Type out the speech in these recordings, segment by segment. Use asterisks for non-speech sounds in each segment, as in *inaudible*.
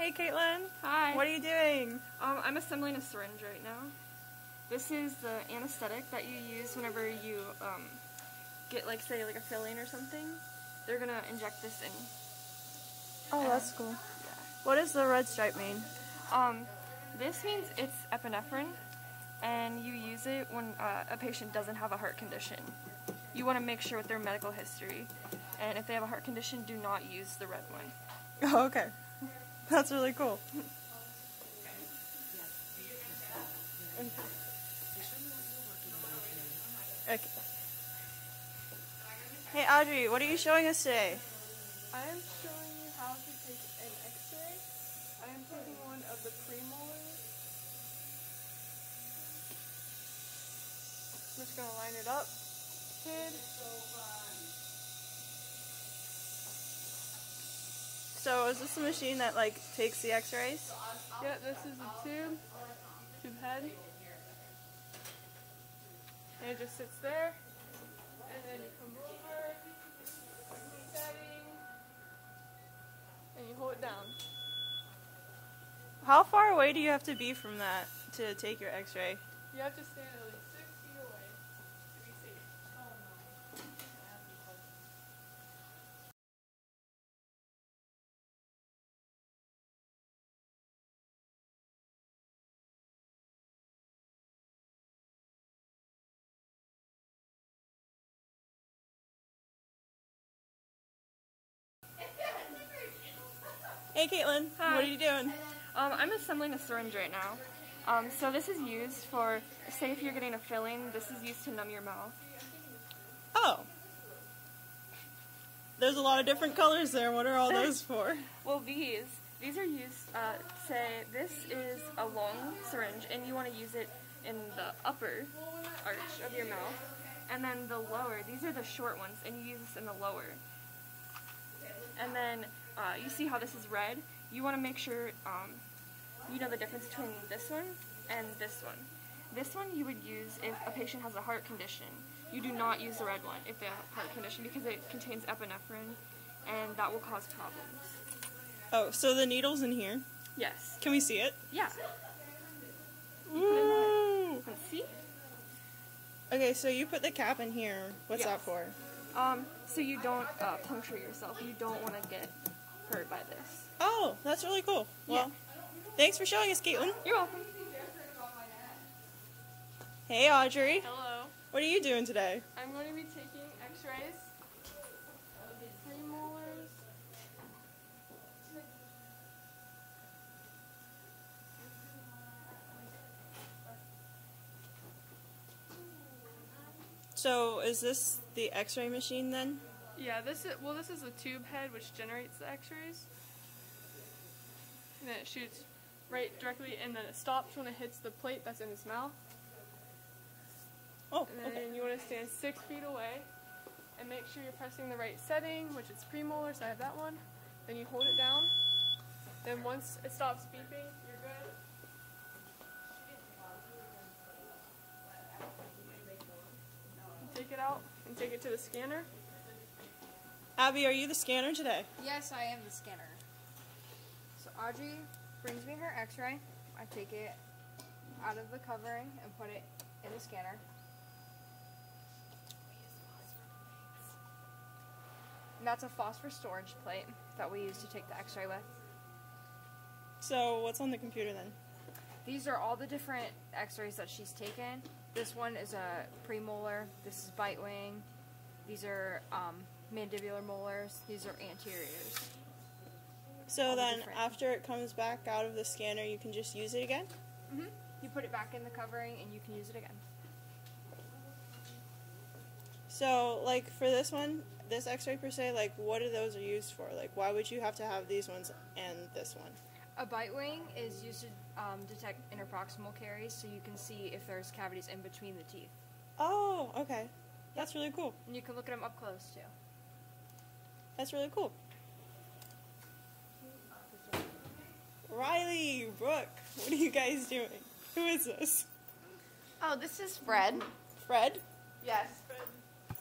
Hey, Caitlin. Hi. What are you doing? Um, I'm assembling a syringe right now. This is the anesthetic that you use whenever you um, get, like, say, like a filling or something. They're gonna inject this in. Oh, that's cool. Yeah. What does the red stripe mean? Um, this means it's epinephrine, and you use it when uh, a patient doesn't have a heart condition. You want to make sure with their medical history, and if they have a heart condition, do not use the red one. *laughs* Oh, okay. That's really cool. Okay. Hey, Audrey, what are you showing us today? I am showing you how to take an x-ray. I am taking one of the premolars. I'm just going to line it up. Kid. So, is this a machine that like takes the X-rays? Yeah, this is a tube. Tube head. And it just sits there. And then you come over. Setting. And you hold it down. How far away do you have to be from that to take your X-ray? You have to stand at least Hey, Caitlin. Hi. What are you doing? Um, I'm assembling a syringe right now. Um, so this is used for, say if you're getting a filling, this is used to numb your mouth. Oh. There's a lot of different colors there. What are all *laughs* those for? Well, these, these are used, uh, say this is a long syringe and you want to use it in the upper arch of your mouth. And then the lower, these are the short ones and you use this in the lower. And then uh, you see how this is red? You want to make sure um, you know the difference between this one and this one. This one you would use if a patient has a heart condition. You do not use the red one if they have a heart condition because it contains epinephrine and that will cause problems. Oh, so the needle's in here. Yes. Can we see it? Yeah. Ooh. Let's see. Okay, so you put the cap in here. What's that for? Um, so you don't uh, puncture yourself. You don't want to get hurt by this. Oh, that's really cool. Well, thanks for showing us, Caitlin. You're welcome. Hey, Audrey. Hello. What are you doing today? I'm going to be taking x-rays of the premolars. So, is this the X-ray machine then? Yeah, this is well. This is the tube head which generates the X-rays, and then it shoots right directly, and then it stops when it hits the plate that's in his mouth. Oh, And then okay. you want to stand six feet away, and make sure you're pressing the right setting, which is premolar. So I have that one. Then you hold it down. Then once it stops beeping, you're good. Take it out and take it to the scanner. Abby, are you the scanner today? Yes, I am the scanner. Audrey brings me her x-ray. I take it out of the covering and put it in the scanner. And that's a phosphor storage plate that we use to take the x-ray with. So, what's on the computer then? These are all the different x-rays that she's taken. This one is a premolar. This is bite wing. These are um, mandibular molars. These are anteriors. So then, different- after it comes back out of the scanner, you can just use it again? hmm You put it back in the covering and you can use it again. So, like, for this one, this x-ray per se, like, what are those used for? Like, why would you have to have these ones and this one? A bite wing is used to um, detect interproximal caries, so you can see if there's cavities in between the teeth. Oh, okay. That's really cool. And you can look at them up close too. That's really cool. Riley, Brooke, what are you guys doing? Who is this? Oh, this is Fred. Fred? Yes. Fred.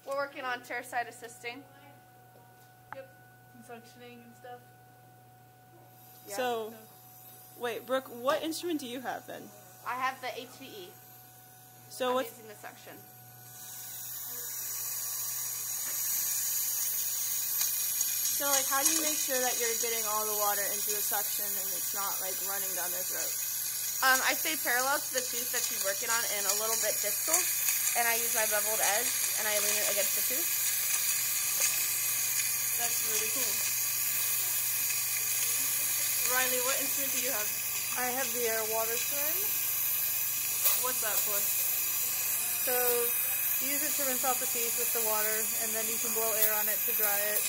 We're working on chair side assisting. Yep. And suctioning and stuff. Yeah. So, Wait, Brooke, what instrument do you have then? I have the HVE. So I'm what's using the suction. So like how do you make sure that you're getting all the water into the suction and it's not like running down their throat? Um, I stay parallel to the tooth that she's working on and a little bit distal, and I use my beveled edge and I lean it against the tooth. That's really cool. Riley, what instrument do you have? I have the air water syringe. What's that for? So you use it to rinse off the teeth with the water, and then you can blow air on it to dry it.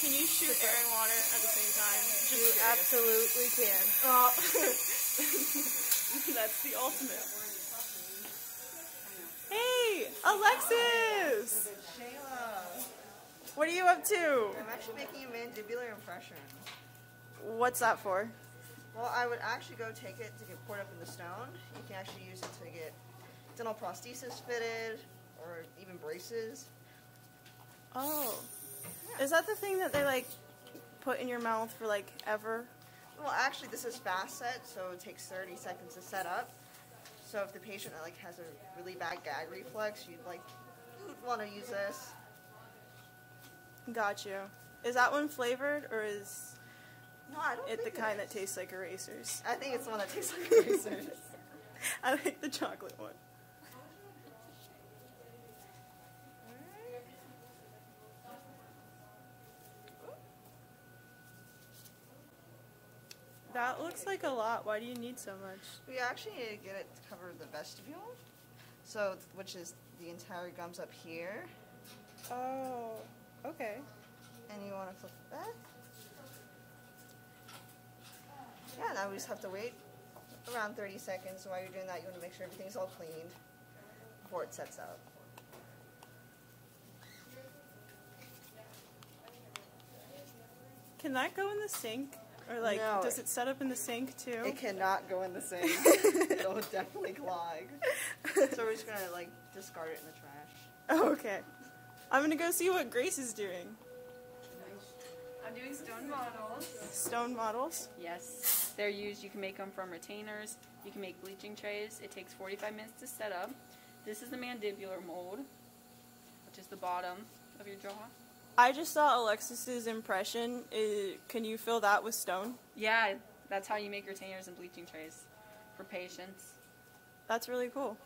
Can you shoot air and water at the same time? Just You curious. absolutely can. Oh, *laughs* that's the ultimate. Hey, Alexis! Shayla, What are you up to? I'm actually making a mandibular impression. What's that for? Well, I would actually go take it to get poured up in the stone. You can actually use it to get dental prosthesis fitted or even braces. Oh. Is that the thing that they like put in your mouth for like ever? Well, actually, this is fast set, so it takes 30 seconds to set up. So if the patient like has a really bad gag reflex, you'd like you'd want to use this. Got you. Is that one flavored or is No, I don't it the kind it that tastes like erasers? I think it's the one that tastes like erasers. *laughs* I like the chocolate one. That looks like a lot. Why do you need so much? We actually need to get it to cover the vestibule, so which is the entire gums up here, Oh, okay. and you want to flip it back. Yeah, now we just have to wait around 30 seconds. While you're doing that, you want to make sure everything's all cleaned before it sets up. Can that go in the sink? Or like, No. does it set up in the sink too? It cannot go in the sink. *laughs* It'll definitely clog. *laughs* So we're just gonna like discard it in the trash. Oh, okay. I'm gonna go see what Grace is doing. I'm doing stone models. Stone models. Yes, they're used. You can make them from retainers. You can make bleaching trays. It takes 45 minutes to set up. This is the mandibular mold, which is the bottom of your jaw. I just saw Alexis's impression. Uh, can you fill that with stone? Yeah, that's how you make retainers and bleaching trays for patients. That's really cool.